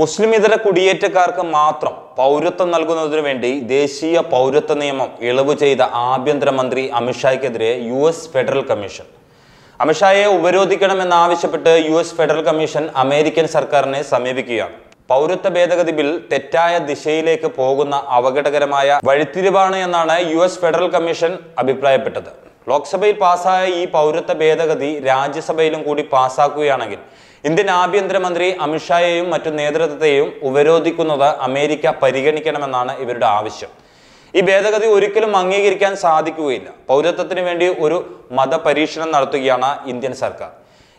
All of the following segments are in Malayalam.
മുസ്ലിം ഇതര കുടിയേറ്റക്കാർക്ക് മാത്രം പൗരത്വം നൽകുന്നതിനു വേണ്ടി ദേശീയ പൗരത്വ നിയമം ഇളവ് ചെയ്ത ആഭ്യന്തരമന്ത്രി അമിത്ഷായ്ക്കെതിരെ യു എസ് ഫെഡറൽ കമ്മീഷൻ. അമിത്ഷായെ ഉപരോധിക്കണമെന്നാവശ്യപ്പെട്ട് U S federal commission American സർക്കാരിനെ സമീപിക്കുകയാണ്. പൗരത്വ ഭേദഗതി ബിൽ തെറ്റായ ദിശയിലേക്ക് പോകുന്ന അപകടകരമായ വഴിത്തിരിവാണ് എന്നാണ് യു എസ് ഫെഡറൽ കമ്മീഷൻ അഭിപ്രായപ്പെട്ടത്. ലോക്സഭയിൽ പാസ്സായ ഈ പൗരത്വ ഭേദഗതി രാജ്യസഭയിലും കൂടി പാസ്സാക്കുകയാണെങ്കിൽ ഇന്ത്യൻ ആഭ്യന്തരമന്ത്രി അമിത്ഷായെയും മറ്റു നേതൃത്വത്തെയും ഉപരോധിക്കുന്നത് അമേരിക്ക പരിഗണിക്കണമെന്നാണ് ഇവരുടെ ആവശ്യം. ഈ ഭേദഗതി ഒരിക്കലും അംഗീകരിക്കാൻ സാധിക്കുകയില്ല. പൗരത്വത്തിന് വേണ്ടി ഒരു മതപരീക്ഷണം നടത്തുകയാണ് ഇന്ത്യൻ സർക്കാർ.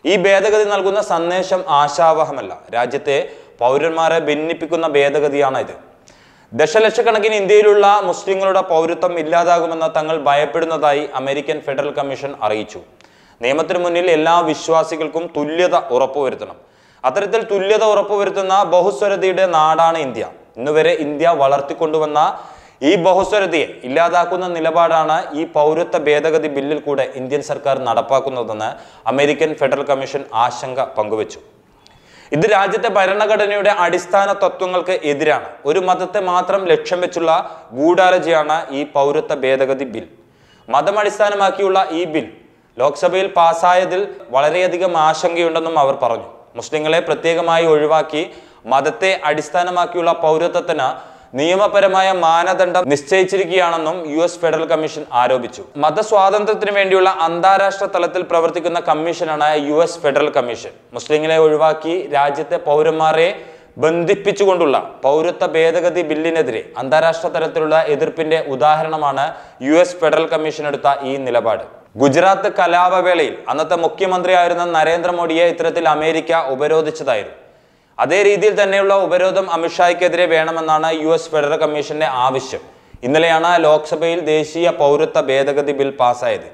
ഈ ഭേദഗതി നൽകുന്ന സന്ദേശം ആശാവഹമല്ല. രാജ്യത്തെ പൗരന്മാരെ ഭിന്നിപ്പിക്കുന്ന ഭേദഗതിയാണ് ഇത് ദശലക്ഷക്കണക്കിന് ഇന്ത്യയിലുള്ള മുസ്ലിങ്ങളുടെ പൗരത്വം ഇല്ലാതാകുമെന്ന് തങ്ങൾ ഭയപ്പെടുന്നതായി അമേരിക്കൻ ഫെഡറൽ കമ്മീഷൻ അറിയിച്ചു. നിയമത്തിന് മുന്നിൽ എല്ലാ വിശ്വാസികൾക്കും തുല്യത ഉറപ്പുവരുത്തണം. അത്തരത്തിൽ തുല്യത ഉറപ്പുവരുത്തുന്ന ബഹുസ്വരതയുടെ നാടാണ് ഇന്ത്യ. ഇന്നുവരെ ഇന്ത്യ വളർത്തിക്കൊണ്ടുവന്ന ഈ ബഹുസ്വരതയെ ഇല്ലാതാക്കുന്ന നിലപാടാണ് ഈ പൗരത്വ ഭേദഗതി ബില്ലിൽ കൂടെ ഇന്ത്യൻ സർക്കാർ നടപ്പാക്കുന്നതെന്ന് അമേരിക്കൻ ഫെഡറൽ കമ്മീഷൻ ആശങ്ക പങ്കുവച്ചു. ഇത് രാജ്യത്തെ ഭരണഘടനയുടെ അടിസ്ഥാന തത്വങ്ങൾക്ക് എതിരാണ്. ഒരു മതത്തെ മാത്രം ലക്ഷ്യം വെച്ചുള്ള ഗൂഢാലോചനയാണ് ഈ പൗരത്വ ഭേദഗതി ബിൽ. മതം അടിസ്ഥാനമാക്കിയുള്ള ഈ ബിൽ ലോക്സഭയിൽ പാസ്സായതിൽ വളരെയധികം ആശങ്കയുണ്ടെന്നും അവർ പറഞ്ഞു. മുസ്ലിങ്ങളെ പ്രത്യേകമായി ഒഴിവാക്കി മതത്തെ അടിസ്ഥാനമാക്കിയുള്ള പൗരത്വത്തിന് നിയമപരമായ മാനദണ്ഡം നിശ്ചയിച്ചിരിക്കുകയാണെന്നും യു എസ് ഫെഡറൽ കമ്മീഷൻ ആരോപിച്ചു. മതസ്വാതന്ത്ര്യത്തിന് വേണ്ടിയുള്ള അന്താരാഷ്ട്ര തലത്തിൽ പ്രവർത്തിക്കുന്ന കമ്മീഷനാണ് യു എസ് ഫെഡറൽ കമ്മീഷൻ. മുസ്ലിങ്ങളെ ഒഴിവാക്കി രാജ്യത്തെ പൗരന്മാരെ ബന്ധിപ്പിച്ചുകൊണ്ടുള്ള പൗരത്വ ഭേദഗതി ബില്ലിനെതിരെ അന്താരാഷ്ട്ര തലത്തിലുള്ള എതിർപ്പിന്റെ ഉദാഹരണമാണ് യു എസ് ഫെഡറൽ കമ്മീഷൻ എടുത്ത ഈ നിലപാട്. ഗുജറാത്ത് കലാപവേളയിൽ അന്നത്തെ മുഖ്യമന്ത്രിയായിരുന്ന നരേന്ദ്രമോദിയെ ഇത്തരത്തിൽ അമേരിക്ക ഉപരോധിച്ചതായിരുന്നു. അതേ രീതിയിൽ തന്നെയുള്ള ഉപരോധം അമിത്ഷായ്ക്കെതിരെ വേണമെന്നാണ് യു എസ് ഫെഡറൽ കമ്മീഷന്റെ ആവശ്യം. ഇന്നലെയാണ് ലോക്സഭയിൽ ദേശീയ പൗരത്വ ഭേദഗതി ബിൽ പാസ്സായത്.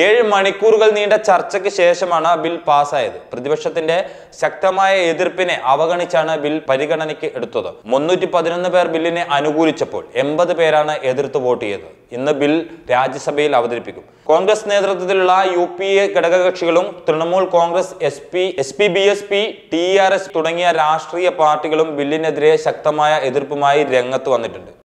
ഏഴ് മണിക്കൂറുകൾ നീണ്ട ചർച്ചയ്ക്ക് ശേഷമാണ് ബിൽ പാസ്സായത്. പ്രതിപക്ഷത്തിന്റെ ശക്തമായ എതിർപ്പിനെ അവഗണിച്ചാണ് ബിൽ പരിഗണനയ്ക്ക് എടുത്തത്. മുന്നൂറ്റി പതിനൊന്ന് പേർ ബില്ലിനെ അനുകൂലിച്ചപ്പോൾ എൺപത് പേരാണ് എതിർത്ത് വോട്ട് ചെയ്തത്. ഇന്ന് ബിൽ രാജ്യസഭയിൽ അവതരിപ്പിക്കും. കോൺഗ്രസ് നേതൃത്വത്തിലുള്ള U P A ഘടകകക്ഷികളും Trinamool Congress S P S P B S P T R S തുടങ്ങിയ രാഷ്ട്രീയ പാർട്ടികളും ബില്ലിനെതിരെ ശക്തമായ എതിർപ്പുമായി രംഗത്ത് വന്നിട്ടുണ്ട്.